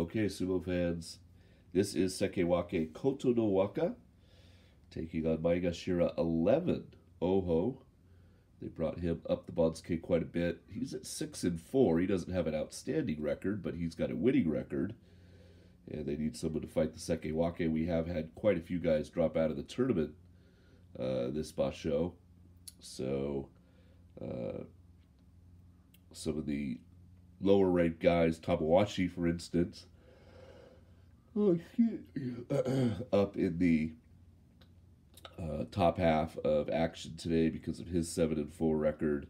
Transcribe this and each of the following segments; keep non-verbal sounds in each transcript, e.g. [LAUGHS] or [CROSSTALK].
Okay, sumo fans, this is Sekiwake Koto no Waka taking on Maegashira 11 Oho. They brought him up the Banzuke quite a bit. He's at 6 and 4. He doesn't have an outstanding record, but he's got a winning record. And they need someone to fight the Sekiwake. We have had quite a few guys drop out of the tournament uh, this basho. So, uh, some of the lower ranked guys, Tamawashi, for instance, oh, [CLEARS THROAT] up in the uh, top half of action today because of his seven and four record,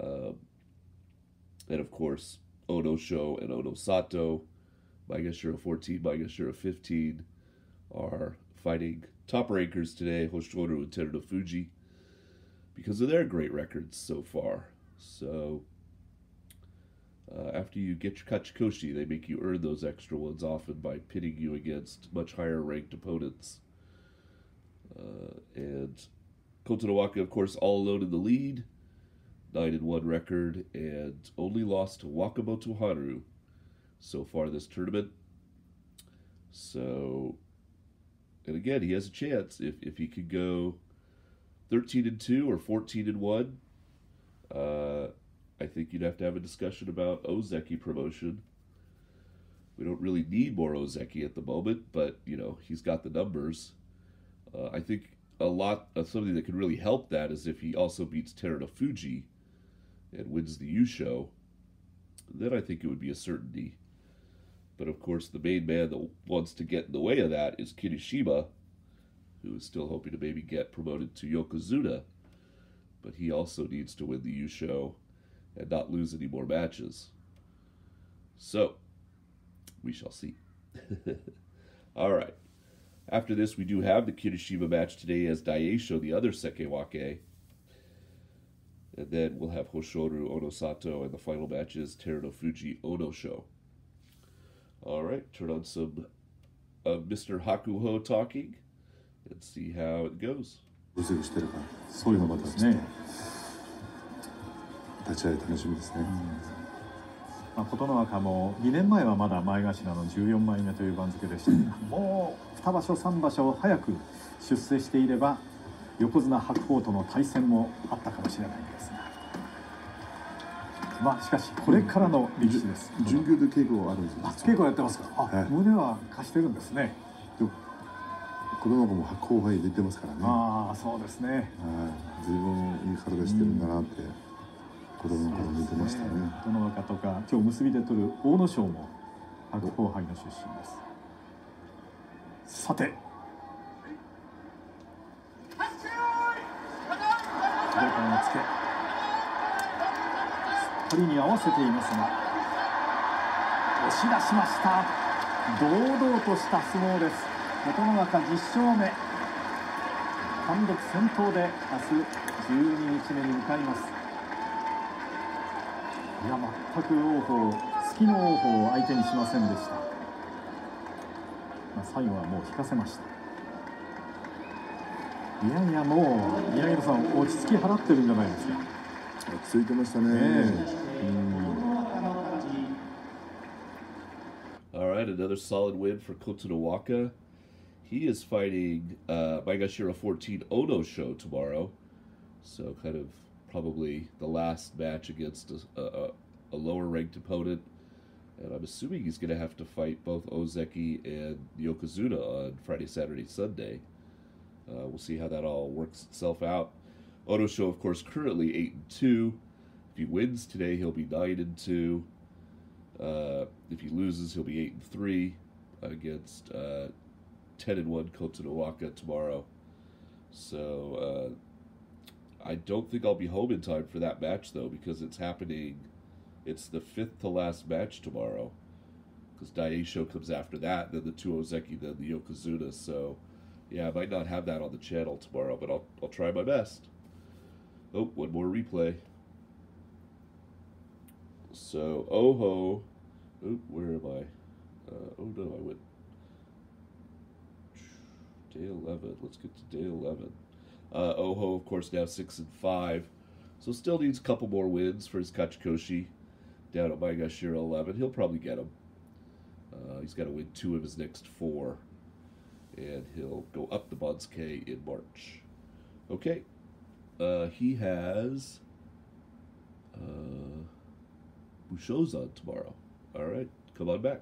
um, and of course Ono Sho and Ono Sato, Maegashira 14, Maegashira 15, are fighting top rankers today, Hoshoryu and Terunofuji, because of their great records so far. So uh, after you get your Kachikoshi, they make you earn those extra ones often by pitting you against much higher ranked opponents. Uh, and Koto no Waka, of course, all alone in the lead, 9 and 1 record, and only lost to Wakamoto Haru so far this tournament. So, and again, he has a chance if, if he could go 13 and 2 or 14 and 1. Uh, I think you'd have to have a discussion about Ozeki promotion. We don't really need more Ozeki at the moment, but you know he's got the numbers. Uh, I think a lot of something that could really help that is if he also beats Terunofuji and wins the Yusho. Then I think it would be a certainty. But of course, the main man that wants to get in the way of that is Kirishima, who is still hoping to maybe get promoted to Yokozuna. But he also needs to win the Yusho and not lose any more matches. So, we shall see. [LAUGHS] All right. After this, we do have the Kirishima match today as Daieisho, the other Sekiwake. And then we'll have Hoshoryu Onosato, and the final match is Terunofuji Onosho. All right, turn on some of Mr. Hakuho talking and see how it goes. 立ち会い楽しみですね、まあ、琴ノ若も2年前はまだ前頭の14枚目という番付でした。がもう2場所3場所早く出世していれば横綱白鵬との対戦もあったかもしれないんですが。まあしかしこれからの力士です。準急で稽古あるんですよあ稽古やってますか。あ、はい。胸は貸してるんですね。子供も白鵬杯出てますからね。はああそうですね。い。随分いい体してるんだなって子供の頃見てましたね。琴ノ若とか今日結びで取る阿武咲も白鵬杯の出身です。さて。左からのつけ。2人に合わせていますが。押し出しました。堂々とした相撲です。琴ノ若10勝目。単独先頭で明日12日目に向かいます。いや全く王鵬月の王鵬を相手にしませんでした、まあ、最後はもう引かせましたいやいやもう宮城さん落ち着き払ってるんじゃないですかついてましたね、え All right, another solid win for Koto no Waka. He is fighting uh, Maegashira 14 Ono Show tomorrow. So, kind of probably the last match against a, a, a lower ranked opponent. And I'm assuming he's going to have to fight both Ozeki and Yokozuna on Friday, Saturday, Sunday. Uh, we'll see how that all works itself out. Onosho, of course, currently 8 and 2. If he wins today, he'll be 9 and 2. Uh, if he loses, he'll be eight and three against uh, ten and one Koto tomorrow. So uh, I don't think I'll be home in time for that match though, because it's happening. It's the fifth to last match tomorrow, because Daieisho comes after that, then the two Ozeki, then the Yokozuna. So yeah, I might not have that on the channel tomorrow, but I'll I'll try my best. Oh, one more replay. So, Oho. Oop, where am I? Uh, oh no, I went. Day 11. Let's get to day 11. Uh, Oho, of course, now 6 and 5. So, still needs a couple more wins for his Kachikoshi down at Maegashira 11. He'll probably get them. Uh, he's got to win two of his next four, and he'll go up the Banzuke in March. Okay, uh, he has uh, tomorrow. All right, come on back.